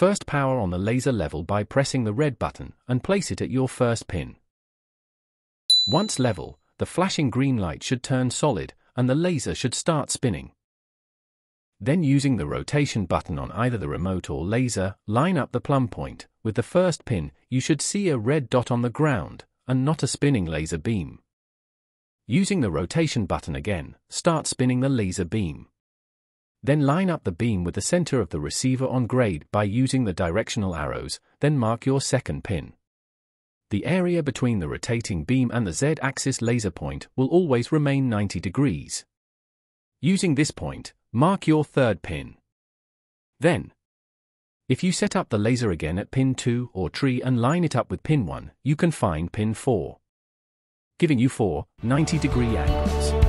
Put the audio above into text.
First power on the laser level by pressing the red button and place it at your first pin. Once level, the flashing green light should turn solid and the laser should start spinning. Then using the rotation button on either the remote or laser, line up the plumb point. With the first pin, you should see a red dot on the ground, and not a spinning laser beam. Using the rotation button again, start spinning the laser beam. Then line up the beam with the center of the receiver on grade by using the directional arrows, then mark your second pin. The area between the rotating beam and the Z-axis laser point will always remain 90 degrees. Using this point, mark your third pin. Then, if you set up the laser again at pin 2 or tree and line it up with pin 1, you can find pin 4, giving you four 90 degree angles.